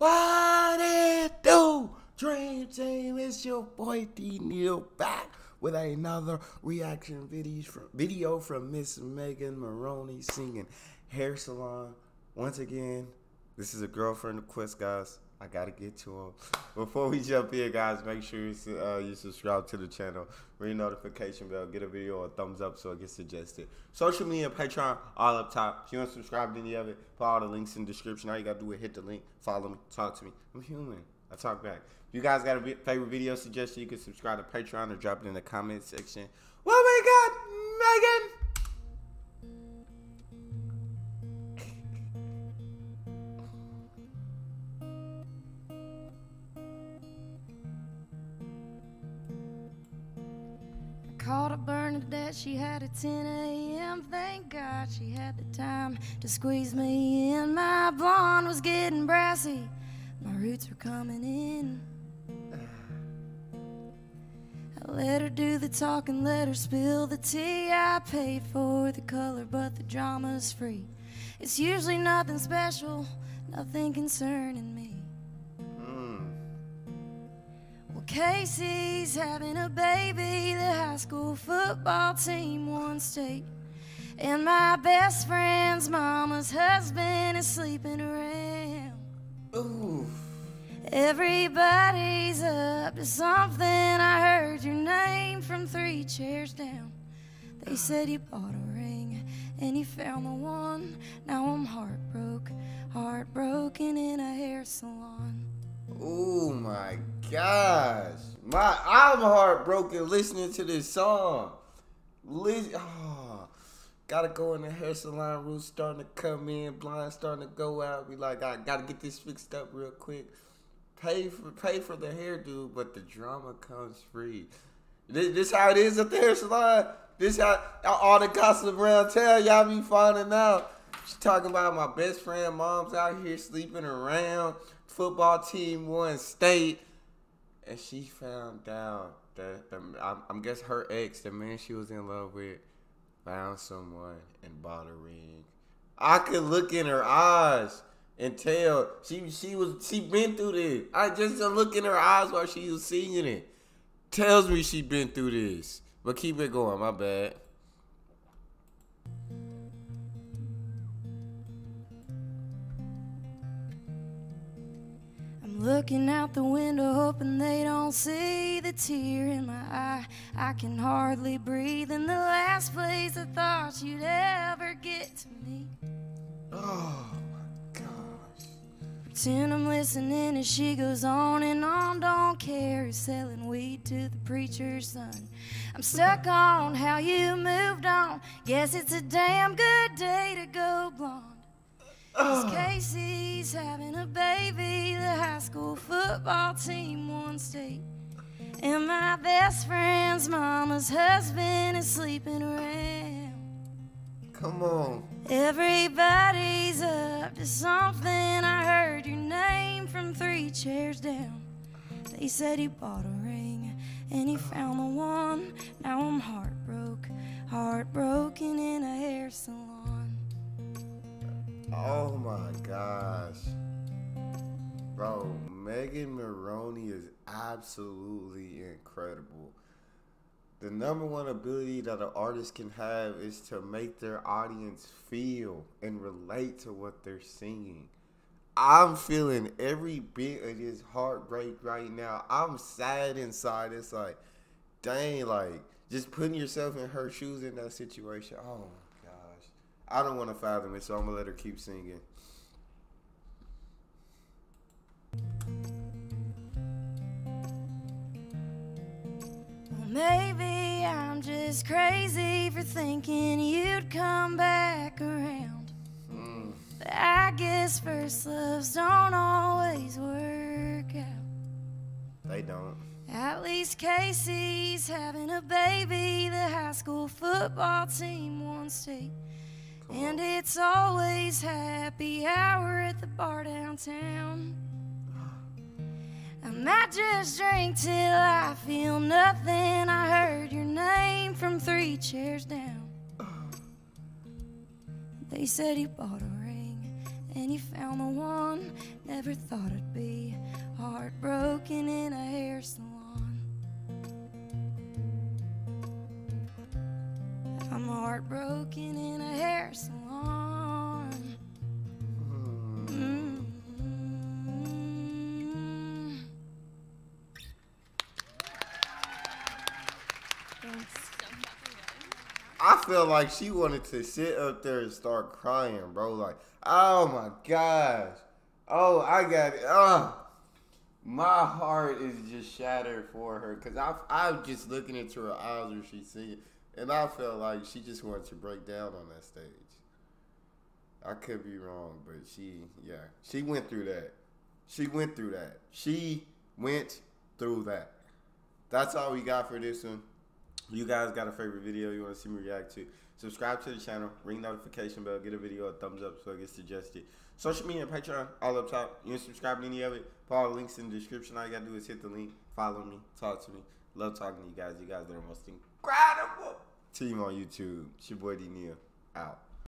What it do? Dream Team, it's your boy D Neal back with another reaction video from, video from Miss Megan Moroney singing Hair Salon. Once again, this is a girlfriend request, guys. I gotta get to them. Before we jump in, guys, make sure you, uh, you subscribe to the channel, ring notification bell, get a video a thumbs up so it gets suggested. Social media, Patreon, all up top. If you want to subscribe to any of it, put all the links in the description. All you gotta do is hit the link, follow me, talk to me. I'm human. I talk back. If you guys got a favorite video suggestion, you can subscribe to Patreon or drop it in the comment section. What we got, Megan? Burning to death, she had at 10 a.m. Thank God she had the time to squeeze me in. My blonde was getting brassy, my roots were coming in. I let her do the talking, let her spill the tea. I paid for the color, but the drama's free. It's usually nothing special, nothing concerning me. Hmm. Well, Casey's having a baby. School football team won state. And my best friend's mama's husband is sleeping around. Ooh. Everybody's up to something. I heard your name from three chairs down. They said you bought a ring and you found the one. Now I'm heartbroken, heartbroken in a hair salon. Oh my gosh. My I'm heartbroken listening to this song. Listen, oh, ah, gotta go in the hair salon, roots starting to come in, blind starting to go out. Be like, I gotta get this fixed up real quick. Pay for pay for the hairdo, but the drama comes free. This, this how it is at the hair salon. This how all the gossip around town. Y'all be finding out. She talking about my best friend mom's out here sleeping around. Football team won state, and she found out that the I, I'm guess her ex, the man she was in love with, found someone and bought a ring. I could look in her eyes and tell she she was she been through this. I just look in her eyes while she was singing it tells me she been through this. But keep it going. My bad. Looking out the window, hoping they don't see the tear in my eye. I can hardly breathe in the last place I thought you'd ever get to me. Oh my gosh. Pretend I'm listening as she goes on and on. Don't care selling weed to the preacher's son. I'm stuck on how you moved on. Guess it's a damn good day to go blonde. Cause Casey's having a baby. The high school football team won state. And my best friend's mama's husband is sleeping around. Come on. Everybody's up to something. I heard your name from three chairs down. They said he bought a ring and he found the one. Now I'm heartbroken, heartbroken in a hair salon. Oh my gosh. Bro, Megan Moroney is absolutely incredible. The number one ability that an artist can have is to make their audience feel and relate to what they're singing. I'm feeling every bit of this heartbreak right now. I'm sad inside. It's like, dang, like just putting yourself in her shoes in that situation. Oh. I don't want to fathom it, so I'm gonna let her keep singing. Well, maybe I'm just crazy for thinking you'd come back around. Mm. But I guess first loves don't always work out. They don't. At least Casey's having a baby. The high school football team won state. Come And on. it's always happy hour at the bar downtown. I might just drink till I feel nothing. I heard your name from three chairs down. They said he bought a ring and he found the one. Never thought I'd be heartbroken in a hair salon. I'm heartbroken Mm. I feel like she wanted to sit up there and start crying, bro. Like, oh my gosh. Oh, I got it. Oh, my heart is just shattered for her because I I'm just looking into her eyes when she's singing, and I felt like she just wanted to break down on that stage. I could be wrong, but she, yeah, she went through that. She went through that. She went through that. That's all we got for this one. You guys got a favorite video you want to see me react to? Subscribe to the channel, ring notification bell, get a video a thumbs up so it gets suggested. Social media, Patreon, all up top. You can subscribe to any of it. The links in the description. All you gotta do is hit the link, follow me, talk to me. Love talking to you guys. You guys are the most incredible team on YouTube. It's your boy D. Out.